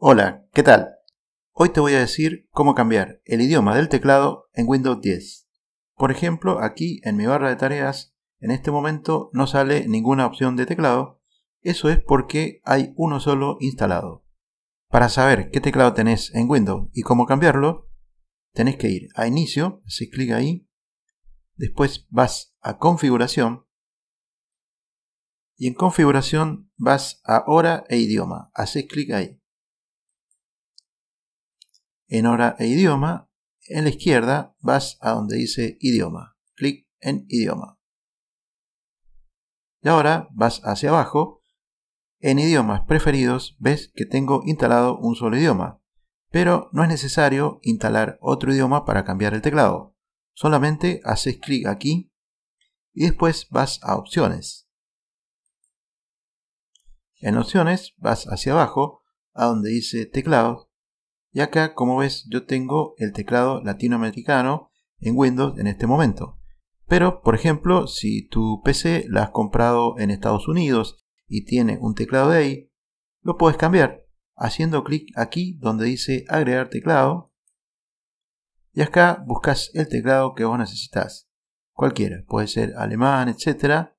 Hola, ¿qué tal? Hoy te voy a decir cómo cambiar el idioma del teclado en Windows 10. Por ejemplo, aquí en mi barra de tareas, en este momento no sale ninguna opción de teclado. Eso es porque hay uno solo instalado. Para saber qué teclado tenés en Windows y cómo cambiarlo, tenés que ir a Inicio, haces clic ahí, después vas a Configuración y en Configuración vas a Hora e Idioma, haces clic ahí en hora e idioma, en la izquierda vas a donde dice idioma. Clic en idioma. Y ahora vas hacia abajo. En idiomas preferidos ves que tengo instalado un solo idioma, pero no es necesario instalar otro idioma para cambiar el teclado. Solamente haces clic aquí y después vas a opciones. En opciones vas hacia abajo a donde dice teclado y acá, como ves, yo tengo el teclado latinoamericano en Windows en este momento. Pero, por ejemplo, si tu PC la has comprado en Estados Unidos y tiene un teclado de ahí, lo puedes cambiar haciendo clic aquí donde dice agregar teclado. Y acá buscas el teclado que vos necesitas. Cualquiera, puede ser alemán, etc.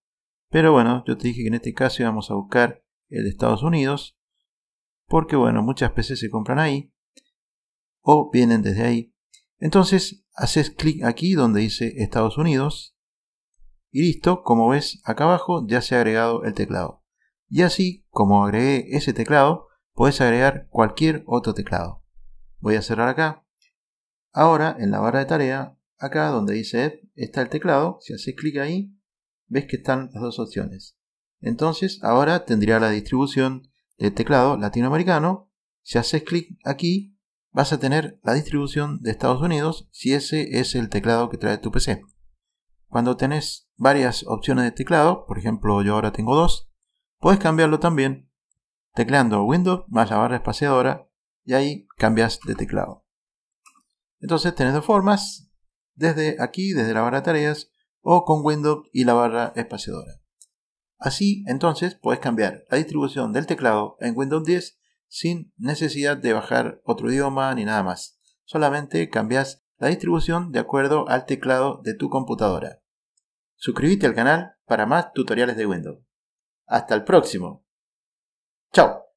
Pero bueno, yo te dije que en este caso íbamos a buscar el de Estados Unidos. Porque bueno, muchas PCs se compran ahí o vienen desde ahí. Entonces haces clic aquí donde dice Estados Unidos y listo, como ves acá abajo ya se ha agregado el teclado. Y así como agregué ese teclado, puedes agregar cualquier otro teclado. Voy a cerrar acá. Ahora en la barra de tarea, acá donde dice está el teclado, si haces clic ahí, ves que están las dos opciones. Entonces ahora tendría la distribución del teclado latinoamericano. Si haces clic aquí, vas a tener la distribución de Estados Unidos si ese es el teclado que trae tu PC. Cuando tenés varias opciones de teclado, por ejemplo yo ahora tengo dos, puedes cambiarlo también tecleando Windows más la barra espaciadora y ahí cambias de teclado. Entonces tenés dos formas, desde aquí, desde la barra de tareas, o con Windows y la barra espaciadora. Así, entonces, puedes cambiar la distribución del teclado en Windows 10 sin necesidad de bajar otro idioma ni nada más. Solamente cambias la distribución de acuerdo al teclado de tu computadora. Suscríbete al canal para más tutoriales de Windows. Hasta el próximo. Chao.